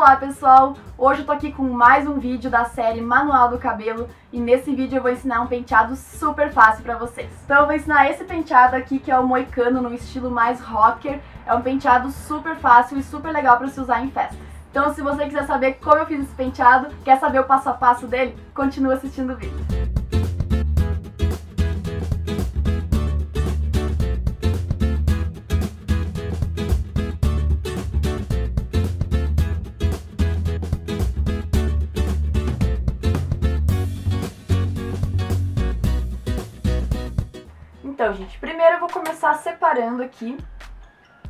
Olá pessoal, hoje eu tô aqui com mais um vídeo da série Manual do Cabelo e nesse vídeo eu vou ensinar um penteado super fácil pra vocês. Então eu vou ensinar esse penteado aqui que é o moicano no estilo mais rocker, é um penteado super fácil e super legal pra se usar em festas. Então se você quiser saber como eu fiz esse penteado, quer saber o passo a passo dele, continua assistindo o vídeo. Então, gente, primeiro eu vou começar separando aqui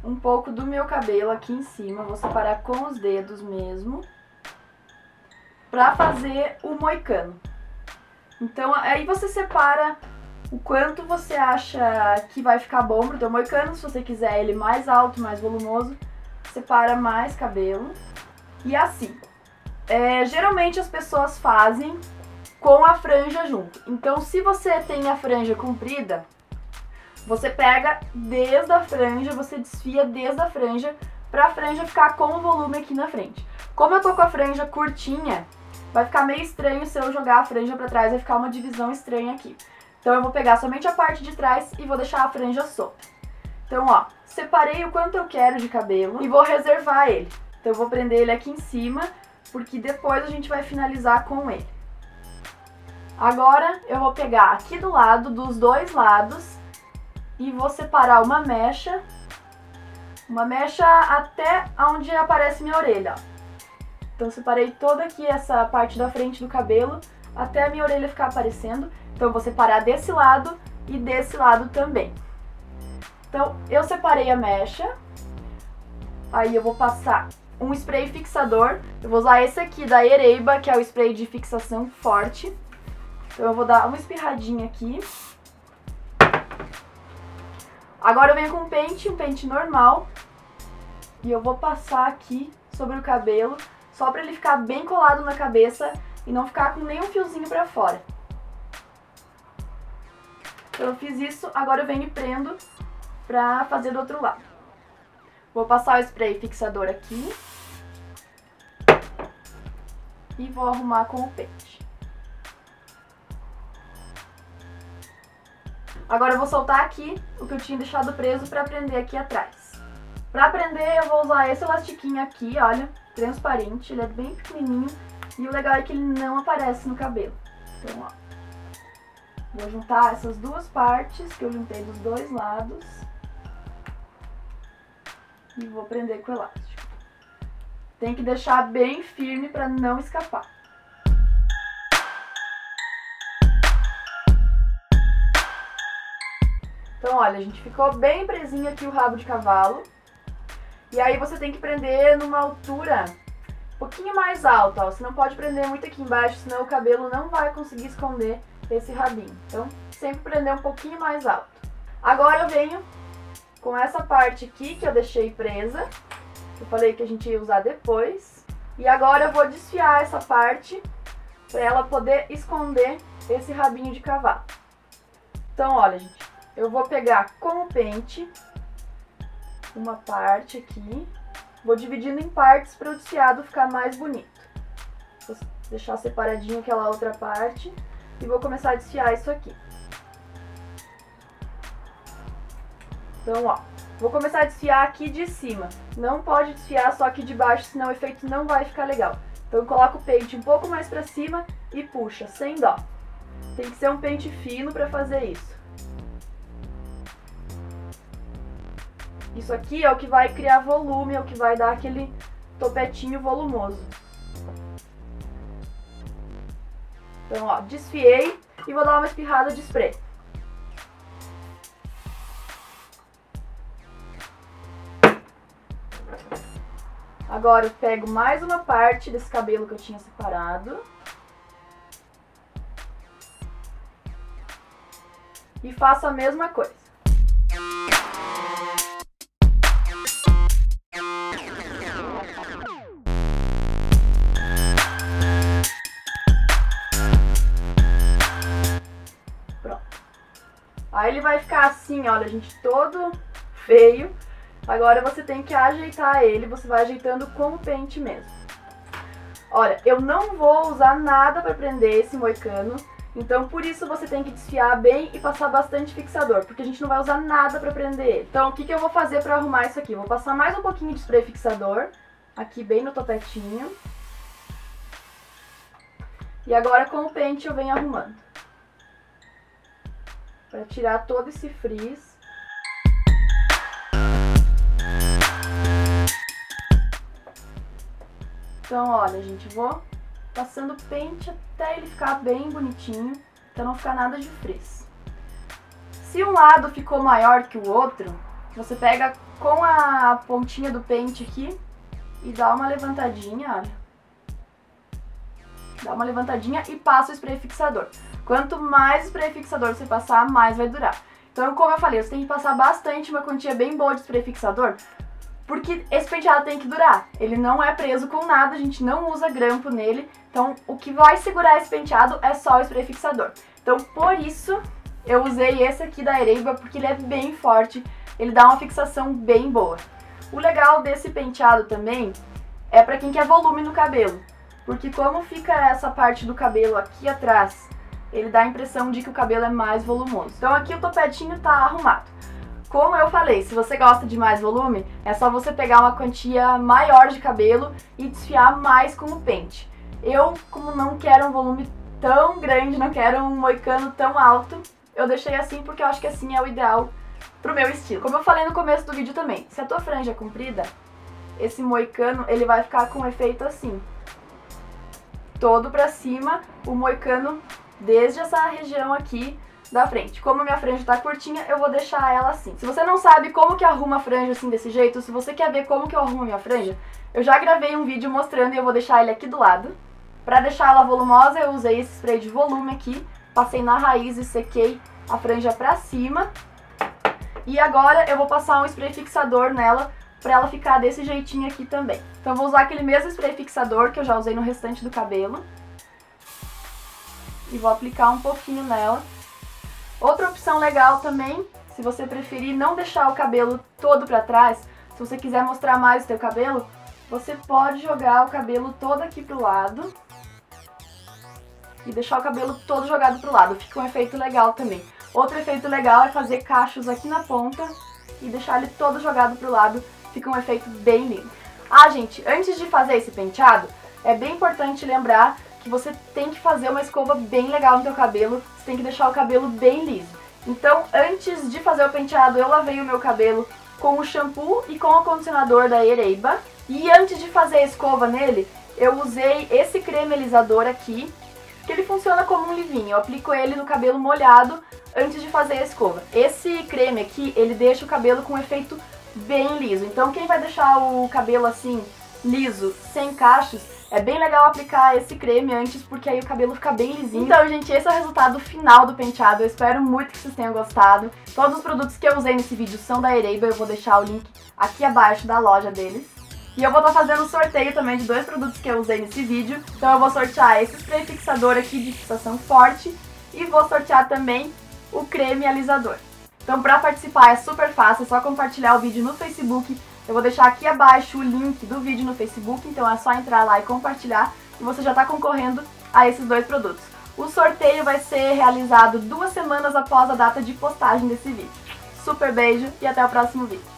um pouco do meu cabelo aqui em cima. Vou separar com os dedos mesmo. Pra fazer o moicano. Então, aí você separa o quanto você acha que vai ficar bom pro teu moicano. Se você quiser ele mais alto, mais volumoso, separa mais cabelo. E assim. É, geralmente as pessoas fazem com a franja junto. Então, se você tem a franja comprida, você pega desde a franja, você desfia desde a franja pra franja ficar com o volume aqui na frente. Como eu tô com a franja curtinha, vai ficar meio estranho se eu jogar a franja pra trás, vai ficar uma divisão estranha aqui. Então eu vou pegar somente a parte de trás e vou deixar a franja solta. Então, ó, separei o quanto eu quero de cabelo e vou reservar ele. Então eu vou prender ele aqui em cima, porque depois a gente vai finalizar com ele. Agora eu vou pegar aqui do lado, dos dois lados, e vou separar uma mecha, uma mecha até onde aparece minha orelha. Então separei toda aqui essa parte da frente do cabelo até a minha orelha ficar aparecendo. Então vou separar desse lado e desse lado também. Então eu separei a mecha, aí eu vou passar um spray fixador. Eu vou usar esse aqui da Ereiba, que é o spray de fixação forte. Então eu vou dar uma espirradinha aqui. Agora eu venho com um pente, um pente normal. E eu vou passar aqui sobre o cabelo, só pra ele ficar bem colado na cabeça e não ficar com nenhum fiozinho pra fora. Então eu fiz isso, agora eu venho e prendo pra fazer do outro lado. Vou passar o spray fixador aqui. E vou arrumar com o pente. Agora eu vou soltar aqui o que eu tinha deixado preso pra prender aqui atrás. Pra prender eu vou usar esse elastiquinho aqui, olha, transparente, ele é bem pequenininho e o legal é que ele não aparece no cabelo. Então, ó, vou juntar essas duas partes que eu juntei dos dois lados e vou prender com o elástico. Tem que deixar bem firme pra não escapar. Então, olha, a gente ficou bem presinho aqui o rabo de cavalo. E aí você tem que prender numa altura um pouquinho mais alta, ó. Você não pode prender muito aqui embaixo, senão o cabelo não vai conseguir esconder esse rabinho. Então, sempre prender um pouquinho mais alto. Agora eu venho com essa parte aqui que eu deixei presa. Eu falei que a gente ia usar depois. E agora eu vou desfiar essa parte para ela poder esconder esse rabinho de cavalo. Então, olha, gente, eu vou pegar com o pente uma parte aqui, vou dividindo em partes para o desfiado ficar mais bonito. Vou deixar separadinho aquela outra parte e vou começar a desfiar isso aqui. Então, ó, vou começar a desfiar aqui de cima. Não pode desfiar só aqui de baixo, senão o efeito não vai ficar legal. Então, coloca o pente um pouco mais pra cima e puxa, sem dó. Tem que ser um pente fino pra fazer isso. Isso aqui é o que vai criar volume, é o que vai dar aquele topetinho volumoso. Então, ó, desfiei e vou dar uma espirrada de spray. Agora eu pego mais uma parte desse cabelo que eu tinha separado. E faço a mesma coisa. Aí ele vai ficar assim, olha, gente, todo feio. Agora você tem que ajeitar ele, você vai ajeitando com o pente mesmo. Olha, eu não vou usar nada para prender esse moicano, então por isso você tem que desfiar bem e passar bastante fixador, porque a gente não vai usar nada para prender ele. Então o que, que eu vou fazer para arrumar isso aqui? Vou passar mais um pouquinho de spray fixador, aqui bem no topetinho. E agora com o pente eu venho arrumando. Para tirar todo esse frizz. Então, olha, gente, vou passando pente até ele ficar bem bonitinho, pra não ficar nada de frizz. Se um lado ficou maior que o outro, você pega com a pontinha do pente aqui e dá uma levantadinha, olha. Dá uma levantadinha e passa o spray fixador. Quanto mais spray fixador você passar, mais vai durar. Então, como eu falei, você tem que passar bastante, uma quantia bem boa de spray fixador, porque esse penteado tem que durar. Ele não é preso com nada, a gente não usa grampo nele. Então, o que vai segurar esse penteado é só o spray fixador. Então, por isso, eu usei esse aqui da Ereiba, porque ele é bem forte, ele dá uma fixação bem boa. O legal desse penteado também é para quem quer volume no cabelo. Porque como fica essa parte do cabelo aqui atrás, ele dá a impressão de que o cabelo é mais volumoso. Então aqui o topetinho tá arrumado. Como eu falei, se você gosta de mais volume, é só você pegar uma quantia maior de cabelo e desfiar mais com o pente. Eu, como não quero um volume tão grande, não quero um moicano tão alto, eu deixei assim porque eu acho que assim é o ideal pro meu estilo. Como eu falei no começo do vídeo também, se a tua franja é comprida, esse moicano ele vai ficar com um efeito assim. Todo pra cima, o moicano desde essa região aqui da frente. Como minha franja tá curtinha, eu vou deixar ela assim. Se você não sabe como que arruma a franja assim desse jeito, se você quer ver como que eu arrumo a minha franja, eu já gravei um vídeo mostrando e eu vou deixar ele aqui do lado. Pra deixar ela volumosa, eu usei esse spray de volume aqui, passei na raiz e sequei a franja pra cima. E agora eu vou passar um spray fixador nela pra ela ficar desse jeitinho aqui também. Então eu vou usar aquele mesmo spray fixador que eu já usei no restante do cabelo. E vou aplicar um pouquinho nela. Outra opção legal também, se você preferir não deixar o cabelo todo pra trás, se você quiser mostrar mais o seu cabelo, você pode jogar o cabelo todo aqui pro lado e deixar o cabelo todo jogado pro lado, fica um efeito legal também. Outro efeito legal é fazer cachos aqui na ponta e deixar ele todo jogado pro lado, fica um efeito bem lindo. Ah, gente, antes de fazer esse penteado, é bem importante lembrar você tem que fazer uma escova bem legal no teu cabelo, você tem que deixar o cabelo bem liso. Então, antes de fazer o penteado, eu lavei o meu cabelo com o shampoo e com o condicionador da Ereiba. E antes de fazer a escova nele, eu usei esse creme alisador aqui, que ele funciona como um livinho. Eu aplico ele no cabelo molhado antes de fazer a escova. Esse creme aqui, ele deixa o cabelo com um efeito bem liso. Então, quem vai deixar o cabelo assim, liso, sem cachos, é bem legal aplicar esse creme antes, porque aí o cabelo fica bem lisinho. Então, gente, esse é o resultado final do penteado. Eu espero muito que vocês tenham gostado. Todos os produtos que eu usei nesse vídeo são da Ereiba. Eu vou deixar o link aqui abaixo da loja deles. E eu vou estar fazendo um sorteio também de dois produtos que eu usei nesse vídeo. Então eu vou sortear esse spray fixador aqui de fixação forte e vou sortear também o creme alisador. Então para participar é super fácil, é só compartilhar o vídeo no Facebook eu vou deixar aqui abaixo o link do vídeo no Facebook, então é só entrar lá e compartilhar e você já está concorrendo a esses dois produtos. O sorteio vai ser realizado duas semanas após a data de postagem desse vídeo. Super beijo e até o próximo vídeo.